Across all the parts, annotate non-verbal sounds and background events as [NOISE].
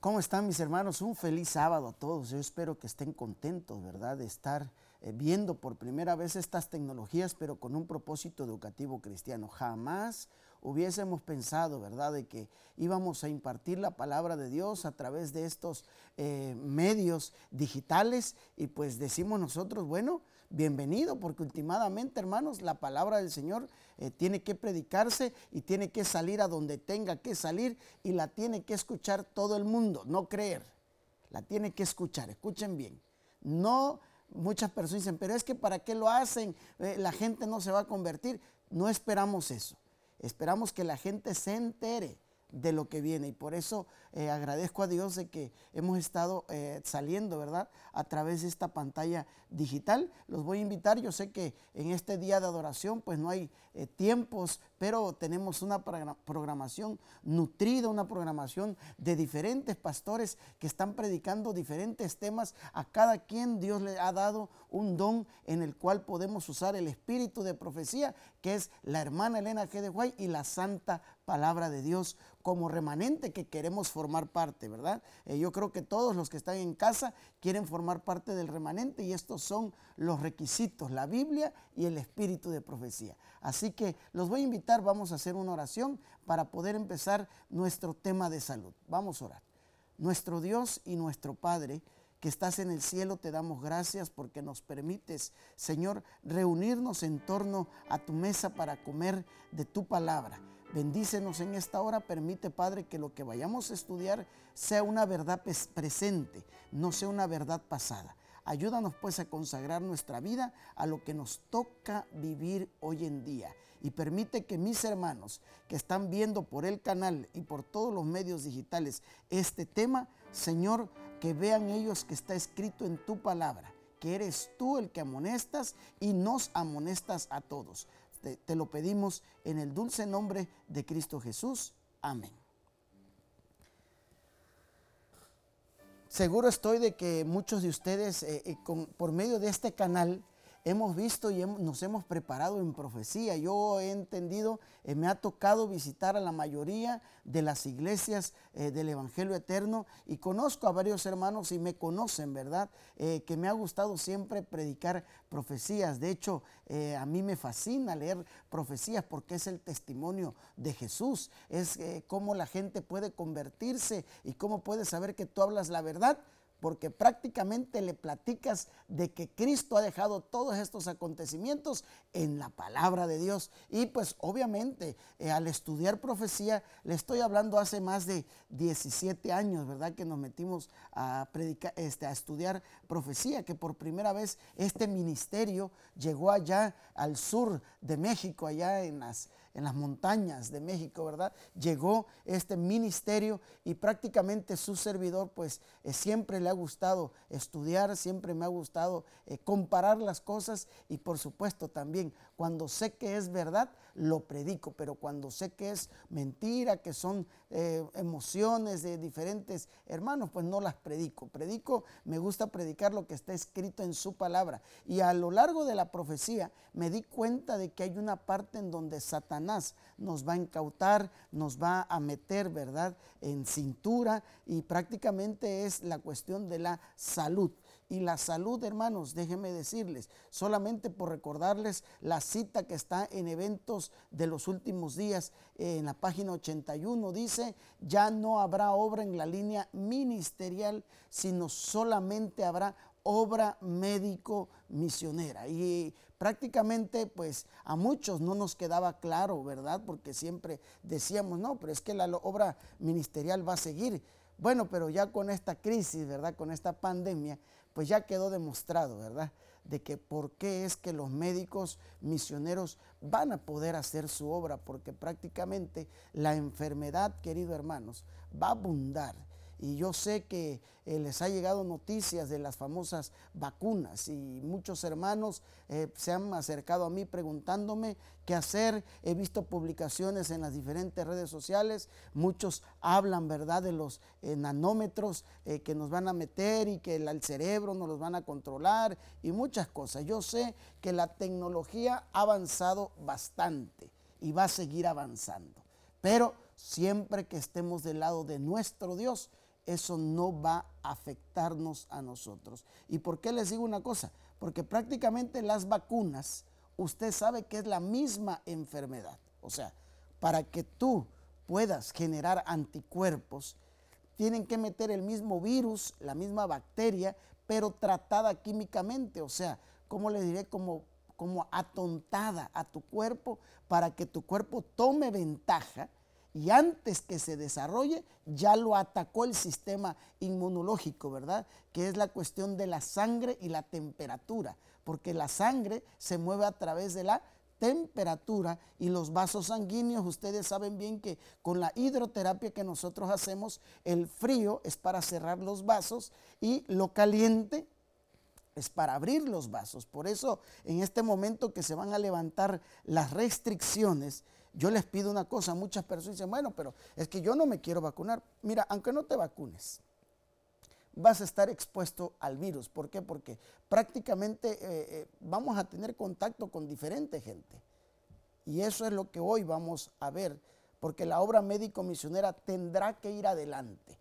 ¿Cómo están mis hermanos? Un feliz sábado a todos. Yo espero que estén contentos, ¿verdad? De estar eh, viendo por primera vez estas tecnologías, pero con un propósito educativo cristiano. Jamás hubiésemos pensado, ¿verdad?, de que íbamos a impartir la palabra de Dios a través de estos eh, medios digitales y pues decimos nosotros, bueno, bienvenido, porque últimamente, hermanos, la palabra del Señor eh, tiene que predicarse y tiene que salir a donde tenga que salir y la tiene que escuchar todo el mundo, no creer, la tiene que escuchar, escuchen bien. No, muchas personas dicen, pero es que para qué lo hacen, eh, la gente no se va a convertir. No esperamos eso, esperamos que la gente se entere de lo que viene. Y por eso eh, agradezco a Dios de que hemos estado eh, saliendo, ¿verdad? A través de esta pantalla digital. Los voy a invitar, yo sé que en este día de adoración pues no hay eh, tiempos, pero tenemos una programación nutrida, una programación de diferentes pastores que están predicando diferentes temas. A cada quien Dios le ha dado un don en el cual podemos usar el espíritu de profecía, que es la hermana Elena G. de Guay y la santa palabra de Dios como remanente que queremos formar parte, ¿verdad? Eh, yo creo que todos los que están en casa quieren formar parte del remanente y estos son los requisitos, la Biblia y el espíritu de profecía. Así que los voy a invitar, vamos a hacer una oración para poder empezar nuestro tema de salud. Vamos a orar. Nuestro Dios y nuestro Padre, que estás en el cielo, te damos gracias porque nos permites, Señor, reunirnos en torno a tu mesa para comer de tu palabra. Bendícenos en esta hora, permite Padre que lo que vayamos a estudiar sea una verdad presente, no sea una verdad pasada. Ayúdanos pues a consagrar nuestra vida a lo que nos toca vivir hoy en día y permite que mis hermanos que están viendo por el canal y por todos los medios digitales este tema, Señor, que vean ellos que está escrito en tu palabra, que eres tú el que amonestas y nos amonestas a todos. Te, lo pedimos en el dulce nombre de Cristo Jesús. Amén. Seguro estoy de que muchos de ustedes eh, eh, por medio de este canal hemos visto y nos hemos preparado en profecía. Yo he entendido, eh, me ha tocado visitar a la mayoría de las iglesias eh, del Evangelio Eterno y conozco a varios hermanos y me conocen, ¿verdad? Eh, que me ha gustado siempre predicar profecías. De hecho, a mí me fascina leer profecías porque es el testimonio de Jesús. Es cómo la gente puede convertirse y cómo puede saber que tú hablas la verdad porque prácticamente le platicas de que Cristo ha dejado todos estos acontecimientos en la palabra de Dios. Y pues obviamente eh, al estudiar profecía, le estoy hablando hace más de 17 años, ¿verdad? Que nos metimos a, predicar, este, a estudiar profecía, que por primera vez este ministerio llegó allá al sur de México, allá en las, en las montañas de México, ¿verdad? Llegó este ministerio y prácticamente su servidor pues eh, siempre le ha gustado estudiar, siempre me ha gustado eh, comparar las cosas y por supuesto también cuando sé que es verdad, lo predico, pero cuando sé que es mentira, que son eh, emociones de diferentes hermanos, pues no las predico. Predico, me gusta predicar lo que está escrito en su palabra. Y a lo largo de la profecía me di cuenta de que hay una parte en donde Satanás nos va a incautar, nos va a meter, ¿verdad?, en cintura y prácticamente es la cuestión de la salud. Y la salud, hermanos, déjenme decirles, solamente por recordarles la cita que está en eventos de los últimos días, en la página 81, dice, ya no habrá obra en la línea ministerial, sino solamente habrá obra médico misionera. Y prácticamente pues a muchos no nos quedaba claro, ¿verdad? Porque siempre decíamos, no, pero es que la obra ministerial va a seguir. Bueno, pero ya con esta crisis, ¿verdad? Con esta pandemia, pues ya quedó demostrado, ¿verdad? De que por qué es que los médicos misioneros van a poder hacer su obra, porque prácticamente la enfermedad, queridos hermanos, va a abundar y yo sé que eh, les ha llegado noticias de las famosas vacunas y muchos hermanos eh, se han acercado a mí preguntándome qué hacer. He visto publicaciones en las diferentes redes sociales. Muchos hablan, ¿verdad?, de los eh, nanómetros que nos van a meter y que el, cerebro nos los van a controlar y muchas cosas. Yo sé que la tecnología ha avanzado bastante y va a seguir avanzando. Pero siempre que estemos del lado de nuestro Dios, eso no va a afectarnos a nosotros. ¿Y por qué les digo una cosa? Porque prácticamente las vacunas, usted sabe que es la misma enfermedad. O sea, para que tú puedas generar anticuerpos, tienen que meter el mismo virus, la misma bacteria, pero tratada químicamente. O sea, ¿cómo le diré? Como, como atontada a tu cuerpo para que tu cuerpo tome ventaja y antes que se desarrolle ya lo atacó el sistema inmunológico, ¿verdad? Que es la cuestión de la sangre y la temperatura, porque la sangre se mueve a través de la temperatura y los vasos sanguíneos, ustedes saben bien que con la hidroterapia que nosotros hacemos, el frío es para cerrar los vasos y lo caliente es para abrir los vasos. Por eso en este momento que se van a levantar las restricciones, yo les pido una cosa, muchas personas dicen, bueno, pero es que yo no me quiero vacunar. Mira, aunque no te vacunes, vas a estar expuesto al virus. ¿Por qué? Porque prácticamente eh, eh, vamos a tener contacto con diferente gente. Y eso es lo que hoy vamos a ver, porque la obra médico misionera tendrá que ir adelante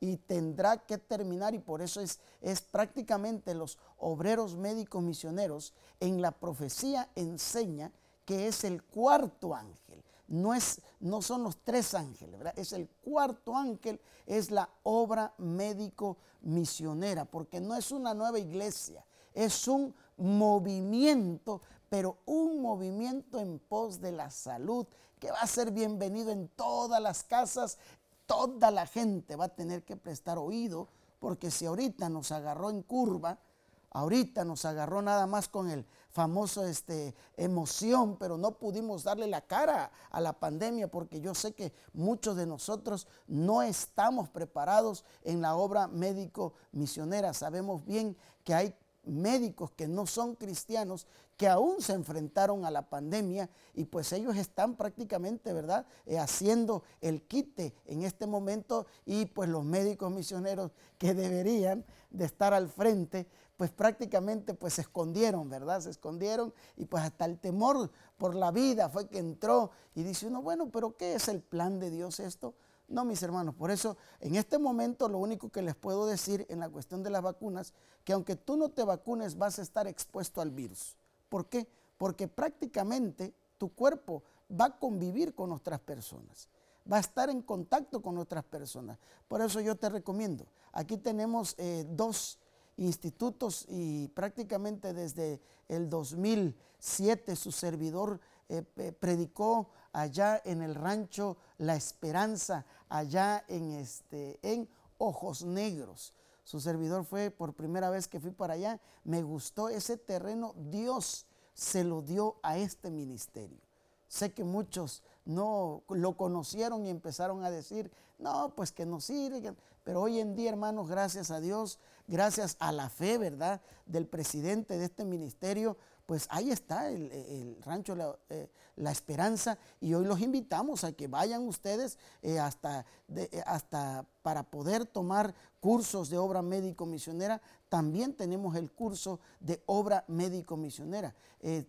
y tendrá que terminar y por eso es, es prácticamente los obreros médicos misioneros en la profecía enseña que es el cuarto ángel. No, es, no son los tres ángeles, ¿verdad? Es el cuarto ángel, es la obra médico misionera, porque no es una nueva iglesia, es un movimiento, pero un movimiento en pos de la salud que va a ser bienvenido en todas las casas, toda la gente va a tener que prestar oído, porque si ahorita nos agarró en curva, ahorita nos agarró nada más con el famoso este, emoción, pero no pudimos darle la cara a la pandemia porque yo sé que muchos de nosotros no estamos preparados en la obra médico misionera. Sabemos bien que hay médicos que no son cristianos que aún se enfrentaron a la pandemia y pues ellos están prácticamente, ¿verdad?, eh, haciendo el quite en este momento y pues los médicos misioneros que deberían de estar al frente, pues prácticamente pues se escondieron, ¿verdad? Se escondieron y pues hasta el temor por la vida fue que entró y dice uno, bueno, pero ¿qué es el plan de Dios esto? No, mis hermanos, por eso en este momento lo único que les puedo decir en la cuestión de las vacunas, que aunque tú no te vacunes vas a estar expuesto al virus. ¿Por qué? Porque prácticamente tu cuerpo va a convivir con otras personas, va a estar en contacto con otras personas. Por eso yo te recomiendo, aquí tenemos eh, dos institutos y prácticamente desde el 2007 su servidor eh, predicó allá en el rancho La Esperanza, allá en, este, en Ojos Negros. Su servidor fue por primera vez que fui para allá. Me gustó ese terreno. Dios se lo dio a este ministerio. Sé que muchos no lo conocieron y empezaron a decir, no, pues que no sirve. Pero hoy en día, hermanos, gracias a Dios, gracias a la fe, ¿verdad?, del presidente de este ministerio, pues ahí está el, rancho eh, la, Esperanza y hoy los invitamos a que vayan ustedes eh, hasta, eh, hasta para poder tomar cursos de obra médico misionera. También tenemos el curso de obra médico misionera.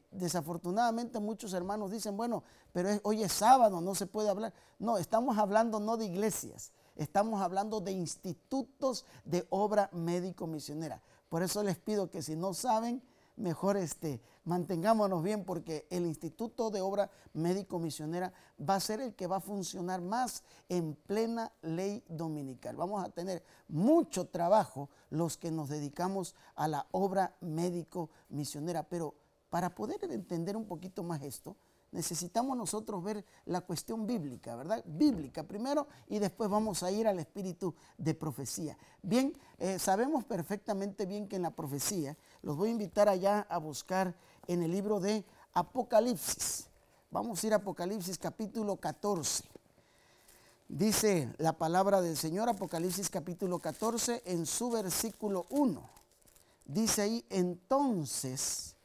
desafortunadamente muchos hermanos dicen, bueno, pero hoy es sábado, no se puede hablar. No, estamos hablando no de iglesias, estamos hablando de institutos de obra médico misionera. Por eso les pido que si no saben, mejor este, mantengámonos bien porque el Instituto de Obra Médico Misionera va a ser el que va a funcionar más en plena ley dominical. Vamos a tener mucho trabajo los que nos dedicamos a la obra médico misionera, pero para poder entender un poquito más esto, necesitamos nosotros ver la cuestión bíblica, ¿verdad? Bíblica primero y después vamos a ir al espíritu de profecía. Bien, eh, sabemos perfectamente bien que en la profecía, los voy a invitar allá a buscar en el libro de Apocalipsis. Vamos a ir a Apocalipsis capítulo 14. Dice la palabra del Señor, Apocalipsis capítulo 14, en su versículo 1. Dice ahí, entonces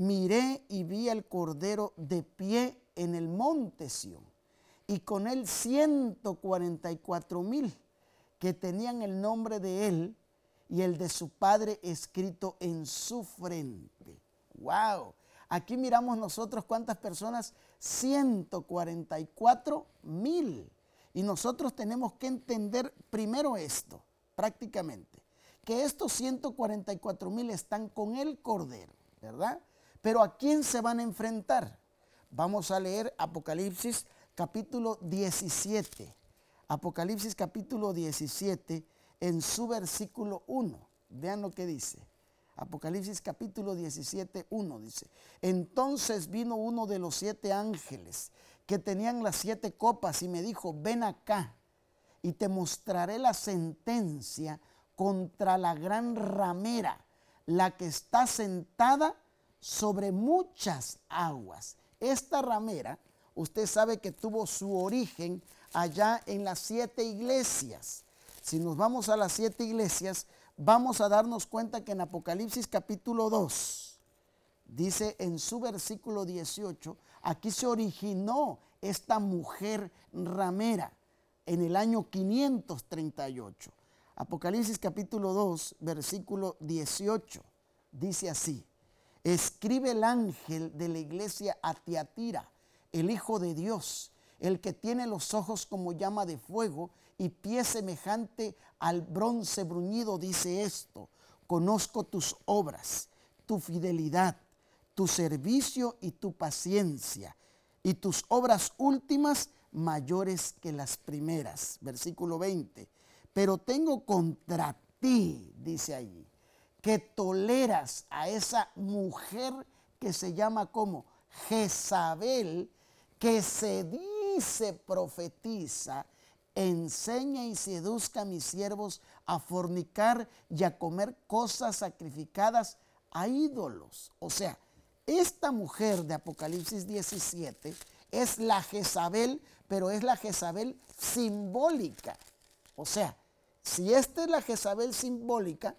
miré y vi al Cordero de pie en el monte Sión, y con él 144 mil que tenían el nombre de él y el de su padre escrito en su frente. ¡Wow! Aquí miramos nosotros cuántas personas, 144 mil. Y nosotros tenemos que entender primero esto. prácticamente. Que estos 144 mil están con el Cordero, ¿verdad? Pero ¿a quién se van a enfrentar? Vamos a leer Apocalipsis capítulo 17. Apocalipsis capítulo 17 en su versículo 1. Vean lo que dice. Apocalipsis capítulo 17, 1 dice. Entonces vino uno de los siete ángeles que tenían las siete copas y me dijo, ven acá y te mostraré la sentencia contra la gran ramera, la que está sentada sobre muchas aguas. Esta ramera, usted sabe que tuvo su origen allá en las siete iglesias. Si nos vamos a las siete iglesias, vamos a darnos cuenta que en Apocalipsis capítulo 2, dice en su versículo 18, aquí se originó esta mujer ramera en el año 538. Apocalipsis capítulo 2, versículo 18, dice así, escribe el ángel de la iglesia a Tiatira, el Hijo de Dios, el que tiene los ojos como llama de fuego y pie semejante al bronce bruñido, dice esto, conozco tus obras, tu fidelidad, tu servicio y tu paciencia, y tus obras últimas mayores que las primeras. Versículo 20. Pero tengo contra ti, dice allí, que toleras a esa mujer que se llama como Jezabel, que se dice profetiza enseña y seduzca a mis siervos a fornicar y a comer cosas sacrificadas a ídolos. O sea, esta mujer de Apocalipsis 17 es la Jezabel, pero es la Jezabel simbólica. O sea, si esta es la Jezabel simbólica,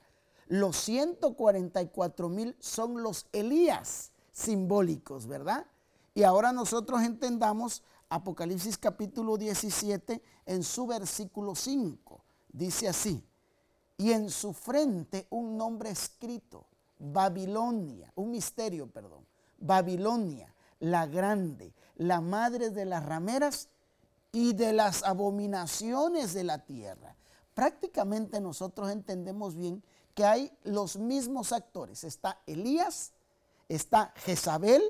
los 144 mil son los Elías simbólicos, ¿verdad? Y ahora nosotros entendamos Apocalipsis capítulo 17 en su versículo 5. Dice así, y en su frente un nombre escrito, Babilonia, un misterio, perdón, Babilonia, la grande, la madre de las rameras y de las abominaciones de la tierra. Prácticamente nosotros entendemos bien que hay los mismos actores. Está Elías, está Jezabel,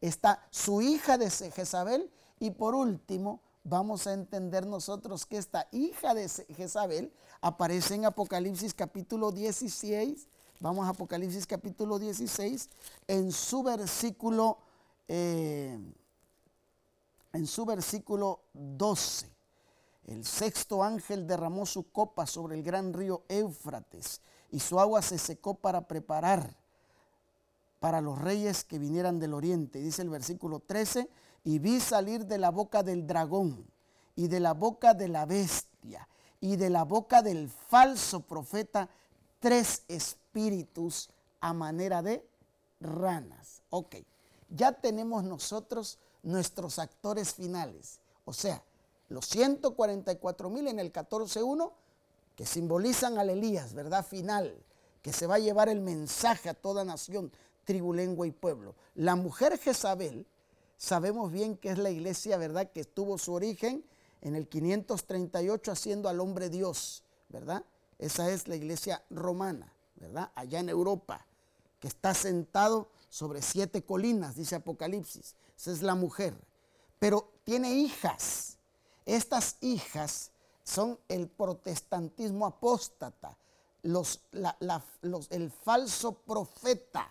está su hija de Jezabel y por último, vamos a entender nosotros que esta hija de Jezabel aparece en Apocalipsis capítulo 16. Vamos a Apocalipsis capítulo 16 en su versículo eh, en su versículo 12. El sexto ángel derramó su copa sobre el gran río Éufrates y su agua se secó para preparar para los reyes que vinieran del oriente. Dice el versículo 13, y vi salir de la boca del dragón y de la boca de la bestia y de la boca del falso profeta tres espíritus a manera de ranas. Ok, ya tenemos nosotros nuestros actores finales. O sea, los 144 mil en el 14.1 que simbolizan al Elías, ¿verdad? Final, que se va a llevar el mensaje a toda nación, tribu, lengua y pueblo. La mujer Jezabel, sabemos bien que es la iglesia, ¿verdad?, que tuvo su origen en el 538 haciendo al hombre Dios, ¿verdad? Esa es la iglesia romana, ¿verdad? Allá en Europa, que está sentado sobre siete colinas, dice Apocalipsis. Esa es la mujer. Pero tiene hijas. Estas hijas son el protestantismo apóstata, los, los, el falso profeta.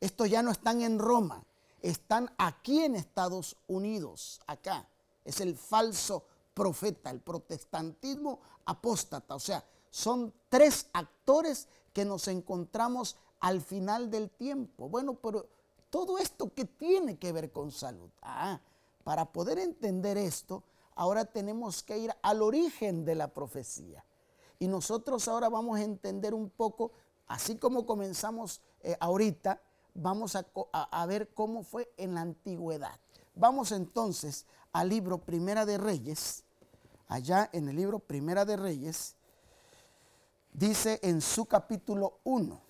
Estos ya no están en Roma, están aquí en Estados Unidos, acá. Es el falso profeta, el protestantismo apóstata. O sea, son tres actores que nos encontramos al final del tiempo. Bueno, pero todo esto que tiene que ver con salud. Ah, para poder entender esto, ahora tenemos que ir al origen de la profecía. Y nosotros ahora vamos a entender un poco, así como comenzamos eh, ahorita, vamos a, ver cómo fue en la antigüedad. Vamos entonces al libro Primera de Reyes. Allá en el libro Primera de Reyes, dice en su capítulo 1.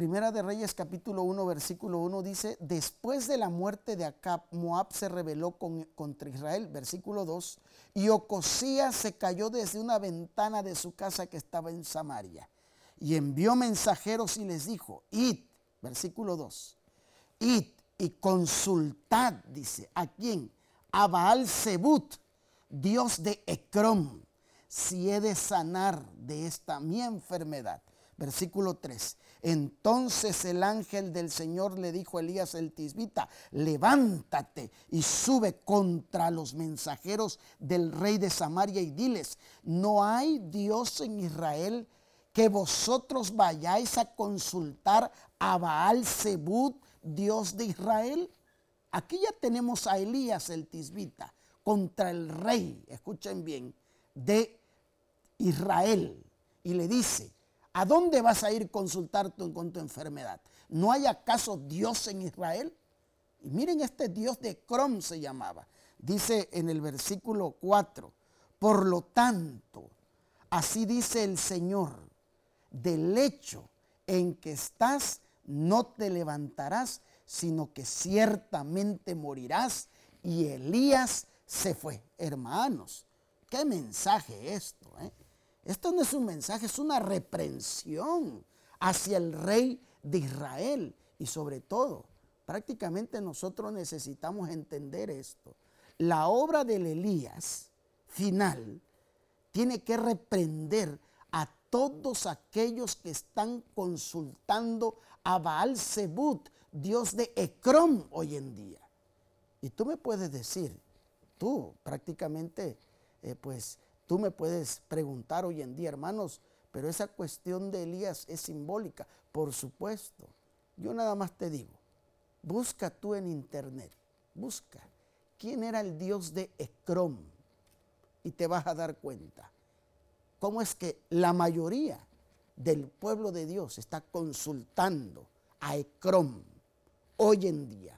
Primera de Reyes capítulo 1 versículo 1 dice, después de la muerte de Acab, Moab se rebeló contra Israel, versículo 2, y Ocosías se cayó desde una ventana de su casa que estaba en Samaria, y envió mensajeros y les dijo, id, versículo 2, id y consultad, dice, ¿a quién? A Baal Zebut, Dios de Ecrón, si he de sanar de esta mi enfermedad. Versículo 3. Entonces el ángel del Señor le dijo a Elías el tisbita, levántate y sube contra los mensajeros del rey de Samaria y diles, no hay Dios en Israel que vosotros vayáis a consultar a Baal Zebud, Dios de Israel. Aquí ya tenemos a Elías el tisbita contra el rey, escuchen bien, de Israel. Y le dice, ¿A dónde vas a ir a consultar con tu enfermedad? ¿No hay acaso Dios en Israel? Y miren, este Dios de Crom se llamaba. Dice en el versículo 4, por lo tanto, así dice el Señor, del hecho en que estás, no te levantarás, sino que ciertamente morirás. Y Elías se fue. Hermanos, qué mensaje esto. ¿eh? Esto no es un mensaje, es una reprensión hacia el rey de Israel. Y sobre todo, prácticamente nosotros necesitamos entender esto. La obra del Elías final tiene que reprender a todos aquellos que están consultando a Baal Zebut, Dios de Ecrón hoy en día. Y tú me puedes decir, tú prácticamente, eh, pues Tú me puedes preguntar hoy en día, hermanos, pero esa cuestión de Elías es simbólica, por supuesto. Yo nada más te digo, busca tú en internet, busca quién era el Dios de Ecrom y te vas a dar cuenta cómo es que la mayoría del pueblo de Dios está consultando a Ecrom hoy en día.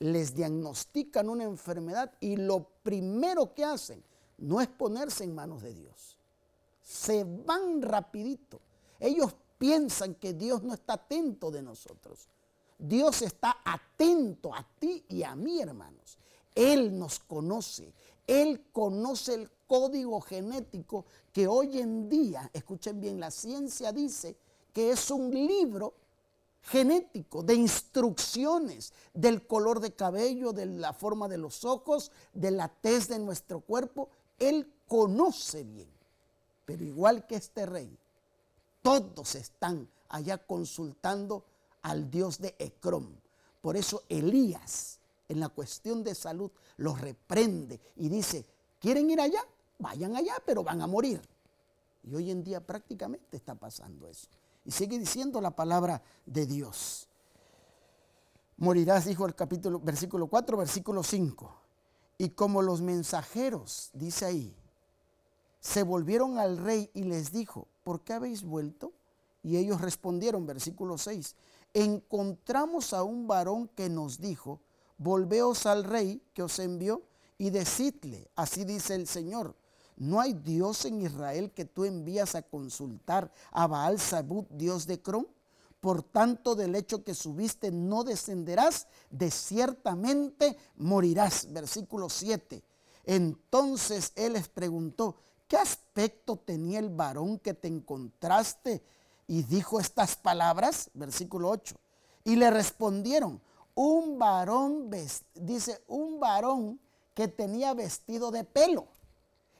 Les diagnostican una enfermedad y lo primero que hacen no es ponerse en manos de Dios. Se van rapidito. Ellos piensan que Dios no está atento de nosotros. Dios está atento a ti y a mí, hermanos. Él nos conoce. Él conoce el código genético que hoy en día, escuchen bien, la ciencia dice que es un libro genético de instrucciones del color de cabello, de la forma de los ojos, de la tez de nuestro cuerpo él conoce bien, pero igual que este rey, todos están allá consultando al Dios de Ecrón. Por eso Elías, en la cuestión de salud, los reprende y dice, ¿quieren ir allá? Vayan allá, pero van a morir. Y hoy en día prácticamente está pasando eso. Y sigue diciendo la palabra de Dios. Morirás, dijo el capítulo, versículo 4, versículo 5. Y como los mensajeros, dice ahí, se volvieron al rey y les dijo, ¿por qué habéis vuelto? Y ellos respondieron, versículo 6, encontramos a un varón que nos dijo, volveos al rey que os envió y decidle, así dice el Señor, no hay Dios en Israel que tú envías a consultar a Baal Zabut, Dios de Crom. Por tanto, del hecho que subiste no descenderás, de ciertamente morirás. Versículo 7. Entonces él les preguntó, ¿qué aspecto tenía el varón que te encontraste? Y dijo estas palabras, versículo 8. Y le respondieron, un varón, dice, un varón que tenía vestido de pelo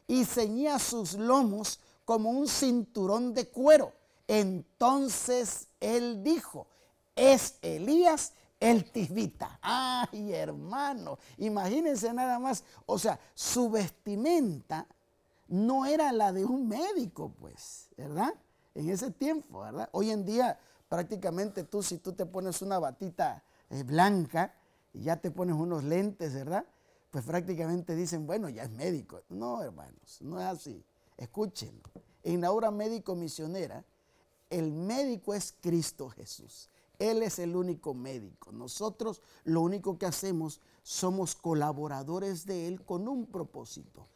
y ceñía sus lomos como un cinturón de cuero entonces él dijo, es Elías el tisbita. Ay, hermano, imagínense nada más. O sea, su vestimenta no era la de un médico, pues, ¿verdad? En ese tiempo, ¿verdad? Hoy en día, prácticamente tú, si tú te pones una batita eh, blanca y ya te pones unos lentes, ¿verdad? Pues prácticamente dicen, bueno, ya es médico. No, hermanos, no es así. Escuchen, en la obra médico misionera, el médico es Cristo Jesús. Él es el único médico. Nosotros lo único que hacemos somos colaboradores de Él con un propósito,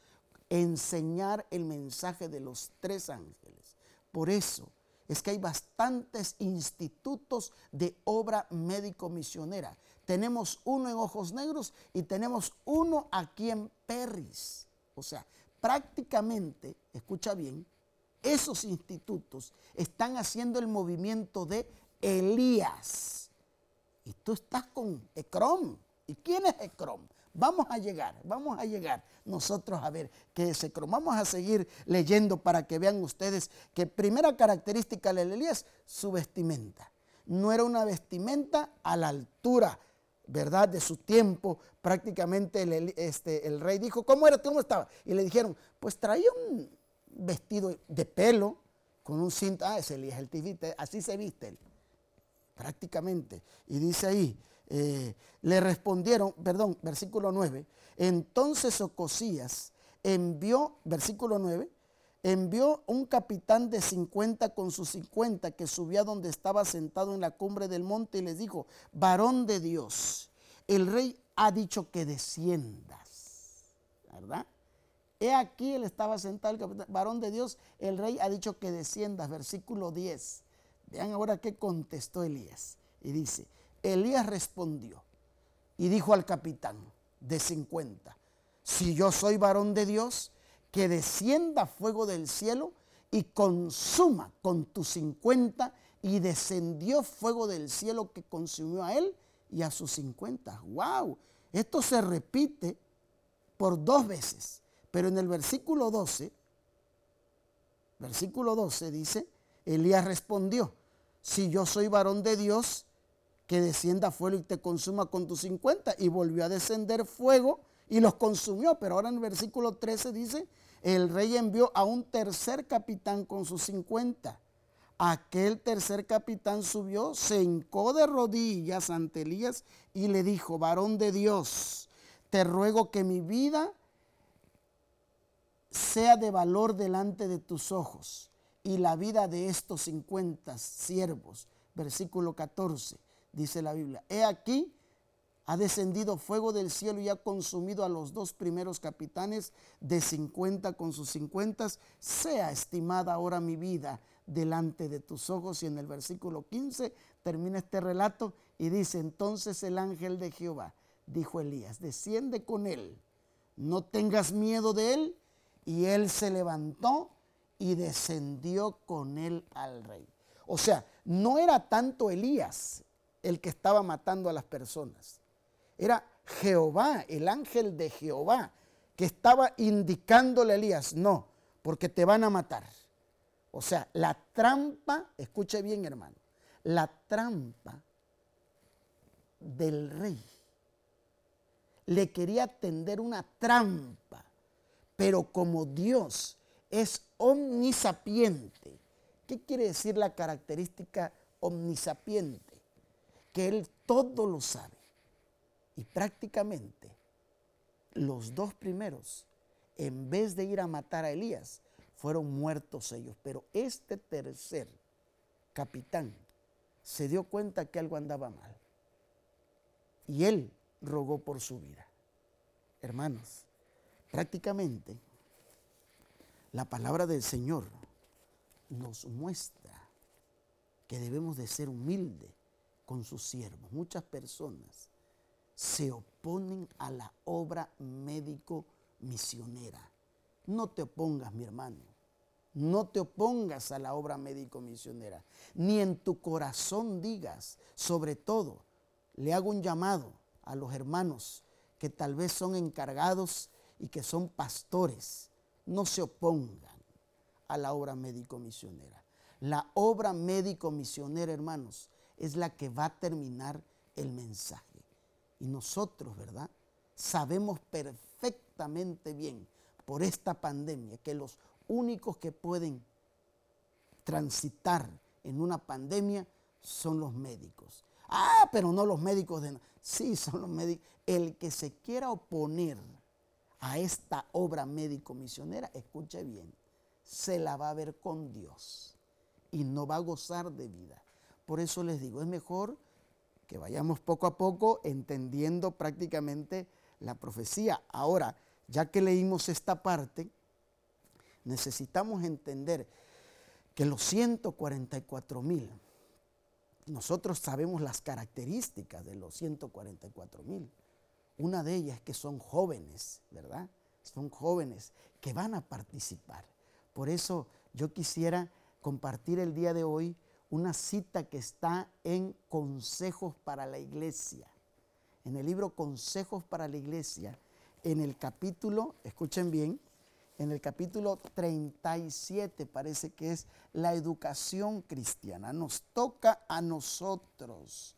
enseñar el mensaje de los tres ángeles. Por eso es que hay bastantes institutos de obra médico-misionera. Tenemos uno en Ojos Negros y tenemos uno aquí en Perris. O sea, prácticamente, escucha bien, esos institutos están haciendo el movimiento de Elías. Y tú estás con Ecrom. ¿Y quién es Ecrom? Vamos a llegar, vamos a llegar nosotros a ver qué es Ecrom. Vamos a seguir leyendo para que vean ustedes que primera característica de Elías, su vestimenta. No era una vestimenta a la altura, ¿verdad? De su tiempo. Prácticamente el, este, el rey dijo, ¿cómo era? ¿Cómo estaba? Y le dijeron, pues traía un vestido de pelo con un cinto. Ah, ese Elías el así se viste él, prácticamente. Y dice ahí, eh, le respondieron, perdón, versículo 9, entonces Ocosías envió, versículo 9, envió un capitán de 50 con sus 50 que subía donde estaba sentado en la cumbre del monte y les dijo, varón de Dios, el rey ha dicho que desciendas, ¿verdad? He aquí él estaba sentado, el capitán, varón de Dios, el rey ha dicho que desciendas, versículo 10. Vean ahora qué contestó Elías. Y dice, Elías respondió y dijo al capitán de 50, si yo soy varón de Dios, que descienda fuego del cielo y consuma con tus 50 y descendió fuego del cielo que consumió a él y a sus 50. ¡Wow! Esto se repite por dos veces. Pero en el versículo 12, versículo 12 dice, Elías respondió, si yo soy varón de Dios, que descienda fuego y te consuma con tus 50. Y volvió a descender fuego y los consumió. Pero ahora en el versículo 13 dice, el rey envió a un tercer capitán con sus 50. Aquel tercer capitán subió, se hincó de rodillas ante Elías y le dijo, varón de Dios, te ruego que mi vida sea de valor delante de tus ojos y la vida de estos 50 siervos. Versículo 14 dice la Biblia. He aquí, ha descendido fuego del cielo y ha consumido a los dos primeros capitanes de 50 con sus 50. Sea estimada ahora mi vida delante de tus ojos. Y en el versículo 15 termina este relato y dice, entonces el ángel de Jehová, dijo Elías, desciende con él, no tengas miedo de él. Y él se levantó y descendió con él al rey. O sea, no era tanto Elías el que estaba matando a las personas. Era Jehová, el ángel de Jehová, que estaba indicándole a Elías, no, porque te van a matar. O sea, la trampa, escuche bien hermano, la trampa del rey le quería tender una trampa, pero como Dios es omnisapiente, ¿qué quiere decir la característica omnisapiente? que Él todo lo sabe. Y prácticamente los dos primeros, en vez de ir a matar a Elías, fueron muertos ellos. Pero este tercer capitán se dio cuenta que algo andaba mal. Y él rogó por su vida. Hermanos, prácticamente la palabra del Señor nos muestra que debemos de ser humildes con sus siervos. Muchas personas se oponen a la obra médico misionera. No te opongas, mi hermano. No te opongas a la obra médico misionera. Ni en tu corazón digas, sobre todo, le hago un llamado a los hermanos que tal vez son encargados y que son pastores. No se opongan a la obra médico misionera. La obra médico misionera, hermanos, es la que va a terminar el mensaje. Y nosotros, ¿verdad? Sabemos perfectamente bien por esta pandemia que los únicos que pueden transitar en una pandemia son los médicos. Ah, pero no los médicos de... Sí, son los médicos. El que se quiera oponer a esta obra médico-misionera, escuche bien, se la va a ver con Dios y no va a gozar de vida. Por eso les digo, es mejor que vayamos poco a poco entendiendo prácticamente la profecía. Ahora, ya que leímos esta parte, necesitamos entender que los 144 mil, nosotros sabemos las características de los 144 mil. Una de ellas es que son jóvenes, ¿verdad? Son jóvenes que van a participar. Por eso yo quisiera compartir el día de hoy una cita que está en Consejos para la Iglesia. En el libro Consejos para la Iglesia, en el capítulo, escuchen bien, en el capítulo 37 parece que es la educación cristiana. Nos toca a nosotros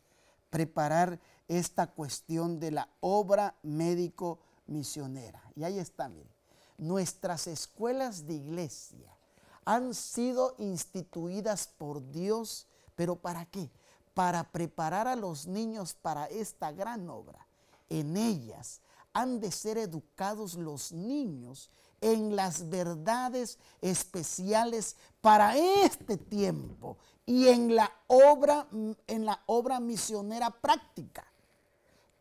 preparar esta cuestión de la obra médico misionera. Y ahí está, miren. Nuestras escuelas de iglesia han sido instituidas por Dios, pero ¿para qué? Para preparar a los niños para esta gran obra. En ellas han de ser educados los niños en las verdades especiales para este tiempo y en la obra en la obra misionera práctica.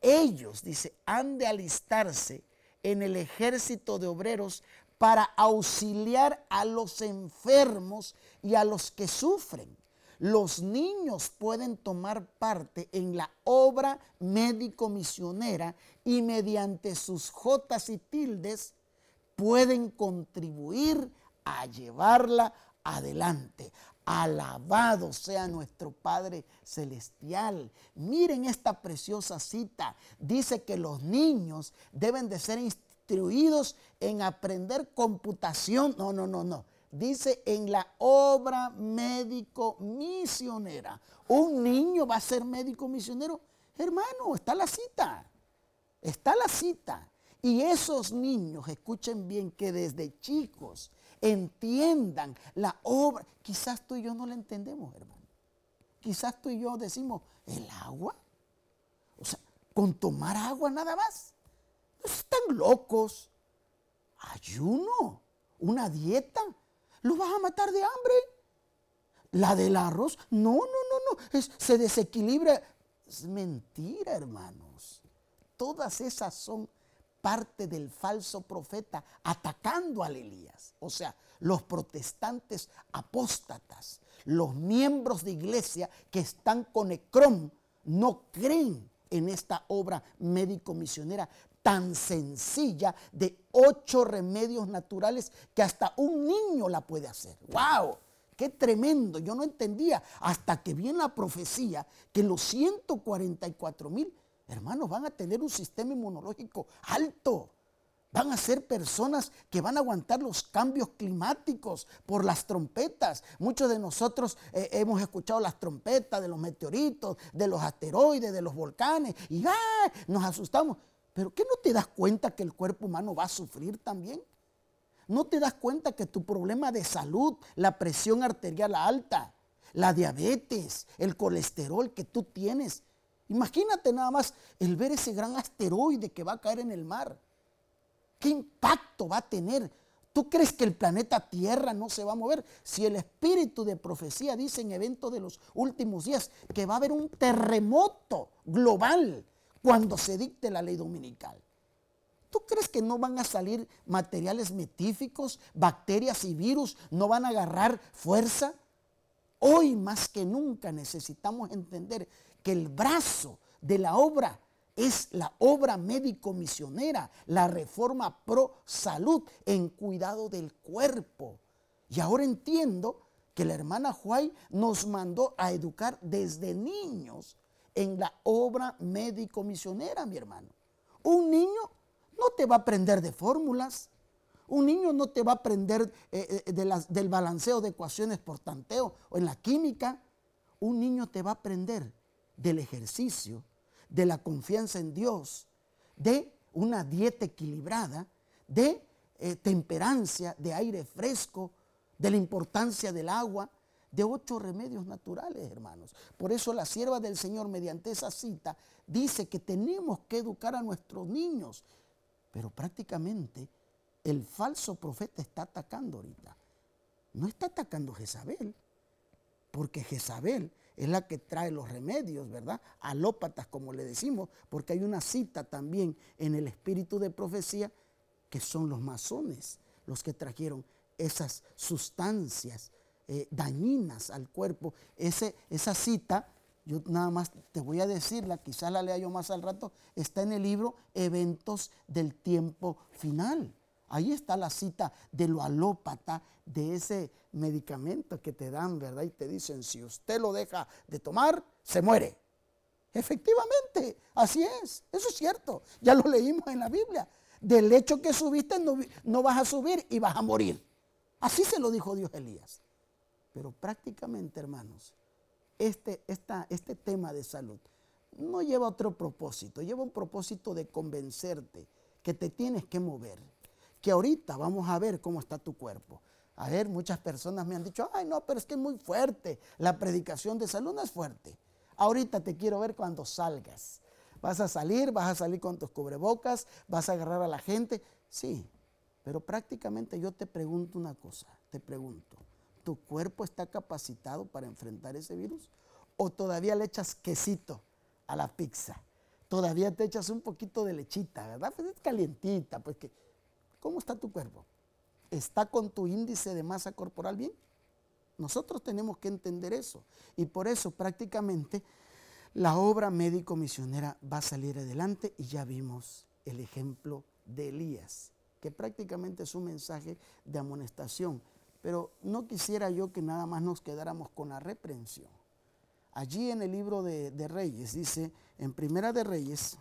Ellos, dice, han de alistarse en el ejército de obreros para auxiliar a los enfermos y a los que sufren. Los niños pueden tomar parte en la obra médico-misionera y mediante sus jotas y tildes pueden contribuir a llevarla adelante. Alabado sea nuestro Padre Celestial. Miren esta preciosa cita. Dice que los niños deben de ser instruidos en aprender computación. No, no, no, no. Dice en la obra médico misionera. ¿Un niño va a ser médico misionero? Hermano, está la cita. Está la cita. Y esos niños, escuchen bien, que desde chicos entiendan la obra. Quizás tú y yo no la entendemos, hermano. Quizás tú y yo decimos, ¿el agua? O sea, con tomar agua nada más. están locos. Ayuno, una dieta. ¿Lo vas a matar de hambre? La del arroz, no, no, no, no. se desequilibra. Es mentira, hermanos. Todas esas son parte del falso profeta atacando a Elías. O sea, los protestantes apóstatas, los miembros de iglesia que están con Ecrón, no creen en esta obra médico-misionera tan sencilla de ocho remedios naturales que hasta un niño la puede hacer. ¡Wow! ¡Qué tremendo! Yo no entendía hasta que vi en la profecía que los 144 mil hermanos, van a tener un sistema inmunológico alto. Van a ser personas que van a aguantar los cambios climáticos por las trompetas. Muchos de nosotros eh, hemos escuchado las trompetas de los meteoritos, de los asteroides, de los volcanes y nos asustamos. Pero ¿qué no te das cuenta que el cuerpo humano va a sufrir también? ¿No te das cuenta que tu problema de salud, la presión arterial alta, la diabetes, el colesterol que tú tienes, Imagínate nada más el ver ese gran asteroide que va a caer en el mar. ¿Qué impacto va a tener? ¿Tú crees que el planeta Tierra no se va a mover? Si el espíritu de profecía dice en eventos de los últimos días que va a haber un terremoto global cuando se dicte la ley dominical. ¿Tú crees que no van a salir materiales metíficos, bacterias y virus, no van a agarrar fuerza? Hoy más que nunca necesitamos entender que el brazo de la obra es la obra médico-misionera, la reforma pro salud en cuidado del cuerpo. Y ahora entiendo que la hermana Juay nos mandó a educar desde niños en la obra médico-misionera, mi hermano. Un niño no te va a aprender de fórmulas. Un niño no te va a aprender eh, eh, del balanceo de ecuaciones por tanteo o en la química. Un niño te va a aprender del ejercicio, de la confianza en Dios, de una dieta equilibrada, de eh, temperancia, de aire fresco, de la importancia del agua, de ocho remedios naturales, hermanos. Por eso la sierva del Señor, mediante esa cita, dice que tenemos que educar a nuestros niños. Pero prácticamente el falso profeta está atacando ahorita. No está atacando Jezabel, porque Jezabel es la que trae los remedios, ¿verdad? Alópatas, como le decimos, porque hay una cita también en el espíritu de profecía que son los masones los que trajeron esas sustancias eh, dañinas al cuerpo. Ese, esa cita, yo nada más te voy a decirla, quizás la lea yo más al rato, está en el libro Eventos del Tiempo Final. Ahí está la cita de lo alópata, de ese medicamento que te dan, ¿verdad? Y te dicen, si usted lo deja de tomar, se muere. Efectivamente, así es, eso es cierto. Ya lo leímos en la Biblia. Del hecho que subiste no, no vas a subir y vas a morir. Así se lo dijo Dios Elías. Pero prácticamente, hermanos, este, este tema de salud no lleva otro propósito, lleva un propósito de convencerte que te tienes que mover, que ahorita vamos a ver cómo está tu cuerpo. A ver, muchas personas me han dicho, ay no, pero es que es muy fuerte, la predicación de salud no es fuerte. Ahorita te quiero ver cuando salgas. Vas a salir, vas a salir con tus cubrebocas, vas a agarrar a la gente. Sí, pero prácticamente yo te pregunto una cosa, te pregunto, ¿tu cuerpo está capacitado para enfrentar ese virus? ¿O todavía le echas quesito a la pizza? Todavía te echas un poquito de lechita, ¿verdad? Pues es calientita, pues que, ¿cómo está tu cuerpo? ¿Está con tu índice de masa corporal bien? Nosotros tenemos que entender eso. Y por eso prácticamente la obra médico-misionera va a salir adelante y ya vimos el ejemplo de Elías, que prácticamente es un mensaje de amonestación. Pero no quisiera yo que nada más nos quedáramos con la reprensión. Allí en el libro de, Reyes dice, en Primera de Reyes,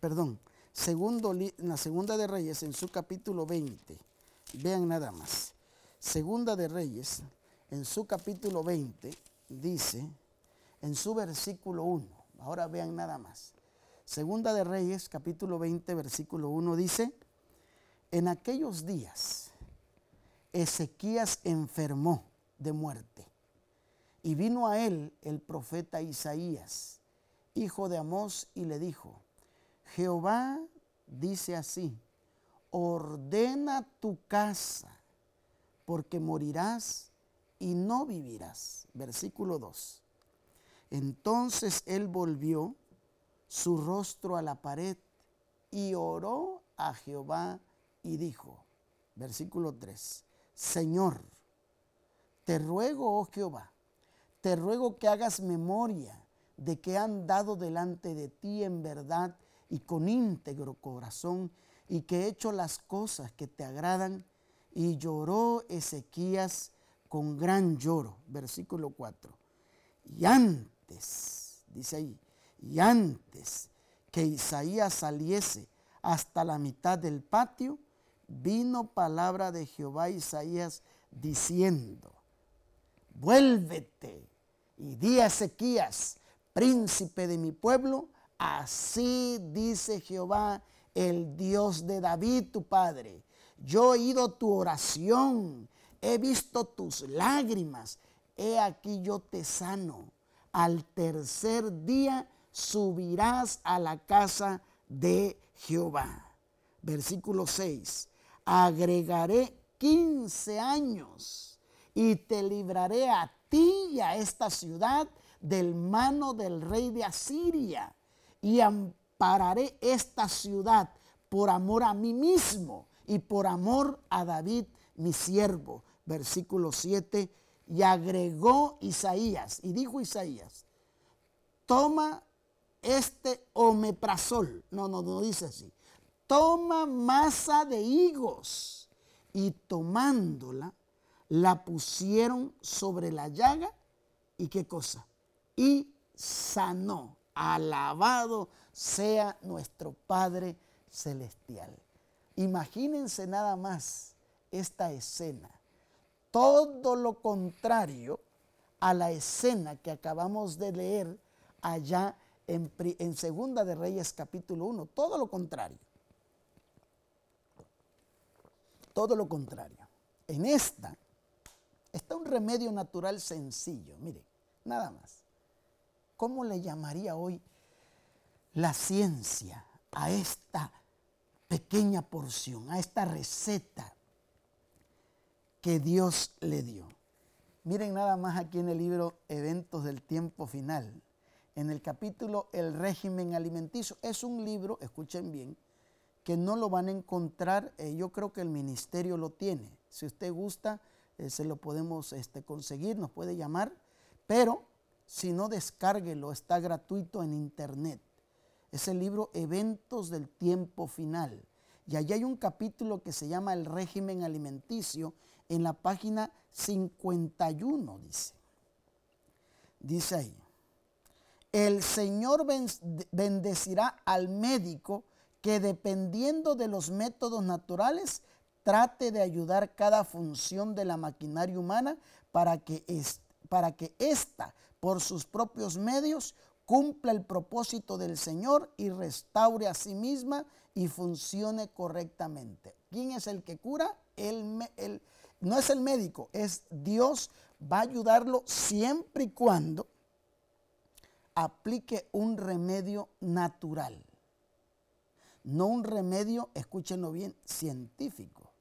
perdón, segundo, en la Segunda de Reyes, en su capítulo 20, vean nada más. Segunda de Reyes, en su capítulo 20, dice, en su versículo 1, ahora vean nada más. Segunda de Reyes, capítulo 20, versículo 1 dice, en aquellos días, Ezequías enfermó de muerte. Y vino a él el profeta Isaías, hijo de Amós, y le dijo, Jehová dice así, ordena tu casa, porque morirás y no vivirás. Versículo 2. Entonces él volvió su rostro a la pared y oró a Jehová y dijo, versículo 3, Señor, te ruego, oh Jehová, te ruego que hagas memoria de que han dado delante de ti en verdad y con íntegro corazón y que he hecho las cosas que te agradan. Y lloró Ezequías con gran lloro. Versículo 4. Y antes, dice ahí, y antes que Isaías saliese hasta la mitad del patio, vino palabra de Jehová a Isaías diciendo, vuélvete y di a Ezequías, príncipe de mi pueblo, así dice Jehová, el Dios de David, tu padre. Yo he oído tu oración, he visto tus lágrimas, he aquí yo te sano. Al tercer día subirás a la casa de Jehová. Versículo 6 agregaré 15 años y te libraré a ti y a esta ciudad del mano del rey de Asiria y ampararé esta ciudad por amor a mí mismo y por amor a David mi siervo. Versículo 7. Y agregó Isaías, y dijo Isaías, toma este omeprazol. No, no, no dice así toma masa de higos y tomándola, la pusieron sobre la llaga y qué cosa? Y sanó. Alabado sea nuestro Padre Celestial. Imagínense nada más esta escena. Todo lo contrario a la escena que acabamos de leer allá en, Segunda de Reyes capítulo 1. Todo lo contrario. Todo lo contrario. En esta está un remedio natural sencillo. Mire, nada más. ¿Cómo le llamaría hoy la ciencia a esta pequeña porción, a esta receta que Dios le dio? Miren nada más aquí en el libro Eventos del Tiempo Final. En el capítulo El régimen alimenticio. Es un libro, escuchen bien, que no lo van a encontrar, eh, yo creo que el ministerio lo tiene. Si usted gusta, eh, se lo podemos este, conseguir, nos puede llamar, pero si no, descárguelo, está gratuito en internet. Es el libro Eventos del Tiempo Final. Y allí hay un capítulo que se llama El régimen alimenticio en la página 51, dice. Dice ahí, el Señor bendecirá al médico que dependiendo de los métodos naturales trate de ayudar cada función de la maquinaria humana para que, que ésta, por sus propios medios, cumpla el propósito del Señor y restaure a sí misma y funcione correctamente. ¿Quién es el que cura? No es el médico, es Dios. Va a ayudarlo siempre y cuando aplique un remedio natural. No un remedio, escúchenlo bien, científico.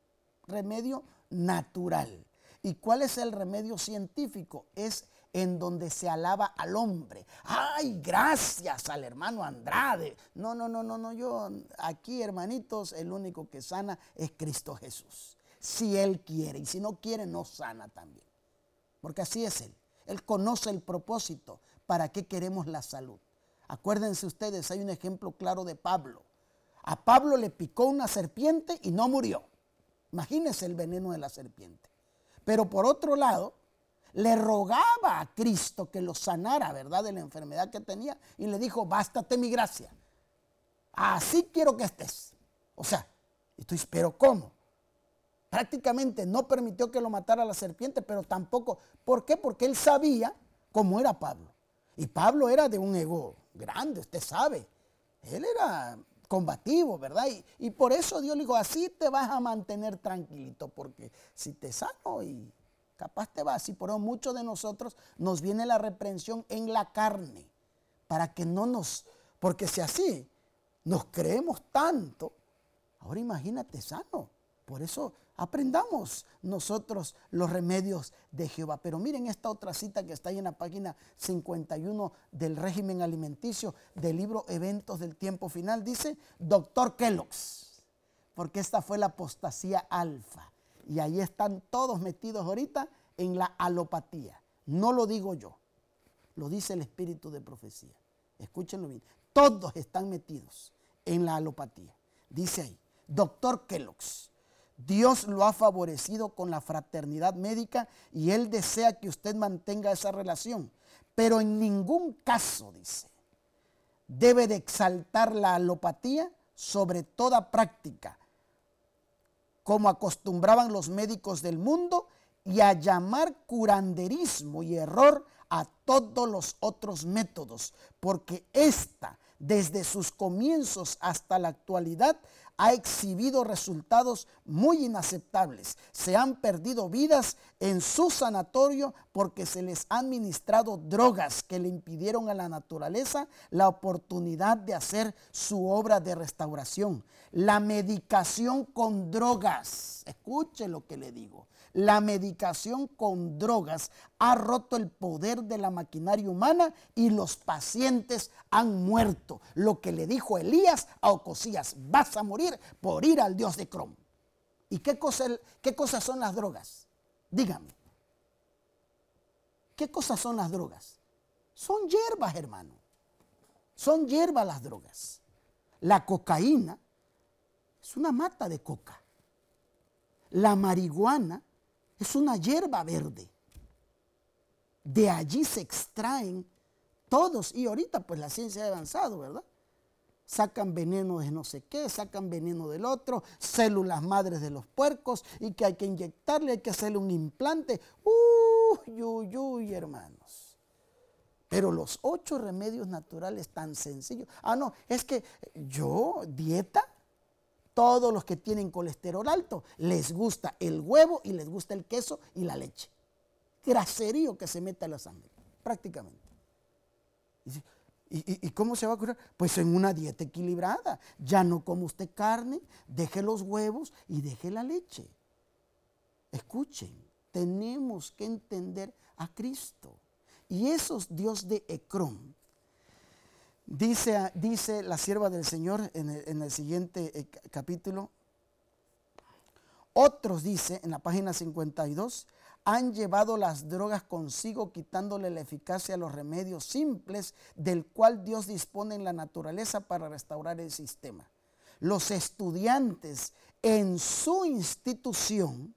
Remedio natural. ¿Y cuál es el remedio científico? Es en donde se alaba al hombre. Ay, gracias al hermano Andrade. No, no, no, no, no, yo aquí, hermanitos, el único que sana es Cristo Jesús. Si Él quiere y si no quiere, no sana también. Porque así es Él. Él conoce el propósito para qué queremos la salud. Acuérdense ustedes, hay un ejemplo claro de Pablo. A Pablo le picó una serpiente y no murió. Imagínense el veneno de la serpiente. Pero por otro lado, le rogaba a Cristo que lo sanara, ¿verdad? De la enfermedad que tenía y le dijo, bástate mi gracia. Así quiero que estés. O sea, estoy, pero ¿cómo? Prácticamente no permitió que lo matara la serpiente, pero tampoco. ¿Por qué? Porque él sabía cómo era Pablo. Y Pablo era de un ego grande, usted sabe. Él era combativo, ¿verdad? Y, y por eso Dios le dijo, así te vas a mantener tranquilito, porque si te sano y capaz te. Y por eso muchos de nosotros nos viene la reprensión en la carne, para que no nos, porque si así nos creemos tanto, ahora imagínate sano. Por eso aprendamos nosotros los remedios de Jehová. Pero miren esta otra cita que está ahí en la página 51 del régimen alimenticio del libro Eventos del Tiempo Final. Dice, doctor Kellogg's, porque esta fue la apostasía alfa. Y ahí están todos metidos ahorita en la alopatía. No lo digo yo, lo dice el espíritu de profecía. Escúchenlo bien. Todos están metidos en la alopatía. Dice ahí, doctor Kellogg's. Dios lo ha favorecido con la fraternidad médica y Él desea que usted mantenga esa relación. Pero en ningún caso, dice, debe de exaltar la alopatía sobre toda práctica como acostumbraban los médicos del mundo, y a llamar curanderismo y error a todos los otros métodos, porque esta, desde sus comienzos hasta la actualidad, ha exhibido resultados muy inaceptables. Se han perdido vidas en su sanatorio porque se les han administrado drogas que le impidieron a la naturaleza la oportunidad de hacer su obra de restauración. La medicación con drogas, escuche lo que le digo, la medicación con drogas ha roto el poder de la maquinaria humana y los pacientes han muerto. Lo que le dijo Elías a Ocosías, vas a morir por ir al Dios de Crom. ¿Y qué, qué cosas son las drogas? Dígame. ¿Qué cosas son las drogas? Son hierbas, hermano. Son hierbas las drogas. La cocaína es una mata de coca. La marihuana es una hierba verde. De allí se extraen todos, y ahorita pues la ciencia ha avanzado, ¿verdad? Sacan veneno de no sé qué, sacan veneno del otro, células madres de los puercos, y que hay que inyectarle, hay que hacerle un implante. Uy, uy, uy, hermanos. Pero los ocho remedios naturales tan sencillos. Ah, no, es que yo, dieta, todos los que tienen colesterol alto les gusta el huevo y les gusta el queso y la leche. Graserío que se meta en la sangre, prácticamente. ¿Y, cómo se va a curar? Pues en una dieta equilibrada. Ya no come usted carne, deje los huevos y deje la leche. Escuchen, tenemos que entender a Cristo. Y esos Dios de Ecrón Dice, dice la sierva del Señor en el, siguiente eh, capítulo. Otros dice en la página 52, han llevado las drogas consigo quitándole la eficacia a los remedios simples del cual Dios dispone en la naturaleza para restaurar el sistema. Los estudiantes en su institución,